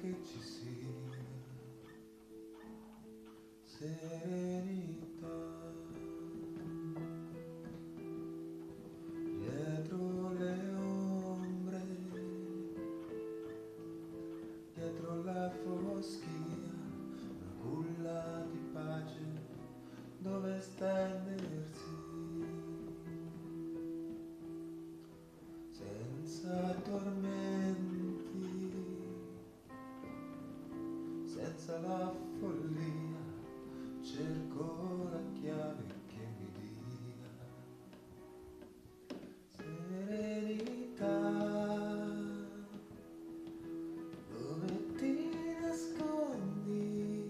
che ci sia serenità. Dietro le ombre dietro la foschia una culla di pace dove stai senza la follia cerco la chiave che mi dia. Serenità dove ti nascondi?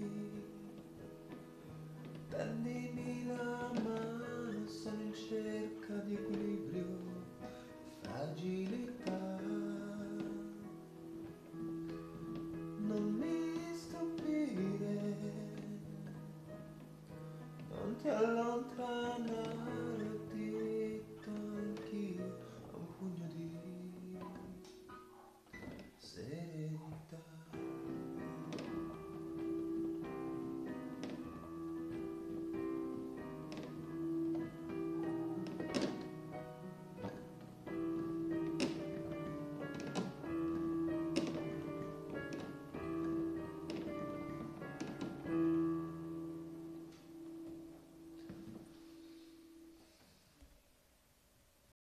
Prendimi Montana.